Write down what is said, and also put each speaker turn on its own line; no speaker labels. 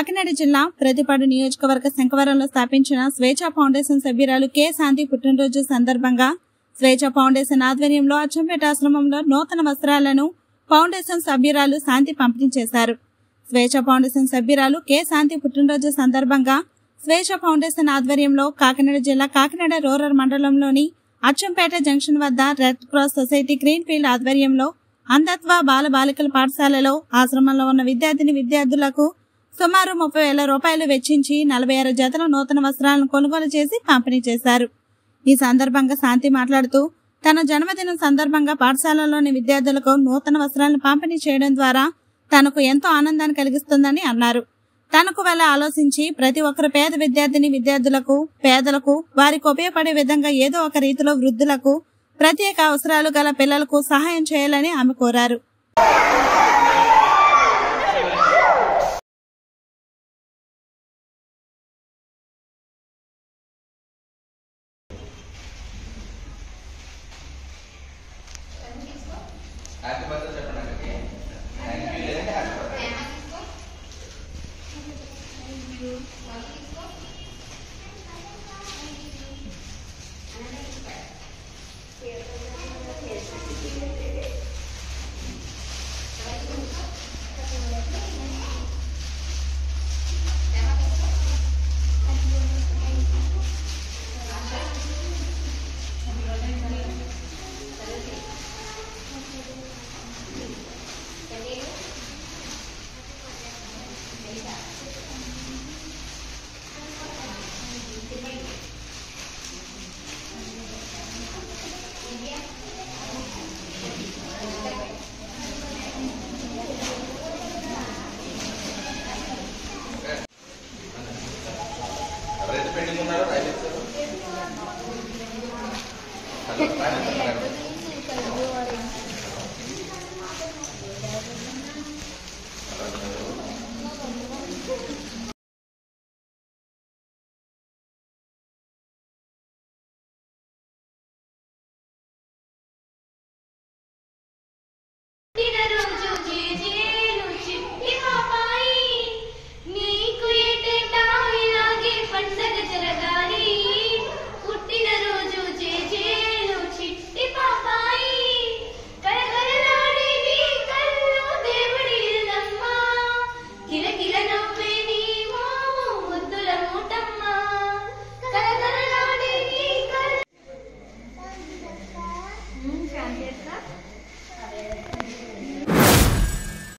కాకినాడ జిల్లా ప్రతిపాడు నియోజకవర్గ శంకవరంలో స్థాపించిన స్వేచ్ఛ ఫౌండేషన్ సభ్యురాలు కె శాంతి పుట్టినరోజు సందర్భంగా స్వేచ్ఛ ఫౌండేషన్ ఆధ్వర్యంలో అచ్చంపేట ఆశ్రమంలో నూతన వస్త్రాలను ఫౌండేషన్ సభ్యురాలు శాంతి పంపిణీ చేశారు. స్వేచ్ఛ ఫౌండేషన్ సభ్యురాలు కె శాంతి పుట్టినరోజు సందర్భంగా స్వేచ్ఛ ఫౌండేషన్ ఆధ్వర్యంలో కాకినాడ జిల్లా కాకినాడ రూరల్ మండలంలోని అచ్చంపేట జంక్షన్ వద్ద red cross society green field ఆధ్వర్యంలో అంధత్వ బాల బాలికల పాఠశాలలో ఆశ్రమంలో ఉన్న విద్యార్థిని విద్యార్థులకు సుమారు ముప్పై వేల రూపాయలు వెచ్చించి నలభై ఆరు జతల నూతన వస్త్రాలను కొనుగోలు చేసి పంపిణీ చేశారు. ఈ సందర్భంగా శాంతి మాట్లాడుతూ తన జన్మదినం సందర్భంగా పాఠశాలలోని విద్యార్థులకు నూతన వస్త్రాలను పంపిణీ చేయడం ద్వారా తనకు ఎంతో ఆనందాన్ని కలిగిస్తుందని అన్నారు. తనకు వల్ల ఆలోచించి ప్రతి ఒక్కరు పేద విద్యార్థిని విద్యార్థులకు పేదలకు వారికి ఉపయోగపడే విధంగా ఏదో ఒక రీతిలో వృద్ధులకు ప్రత్యేక అవసరాలు గల పిల్లలకు సహాయం చేయాలని ఆమె కోరారు.
హ్యాపీ బర్త్డే చెప్పండి అక్కడికి థ్యాంక్ యూ లేదంటే హ్యాపీ బర్త్డే పెట్టుకున్నారు రాజేశ్వరం చదువుతా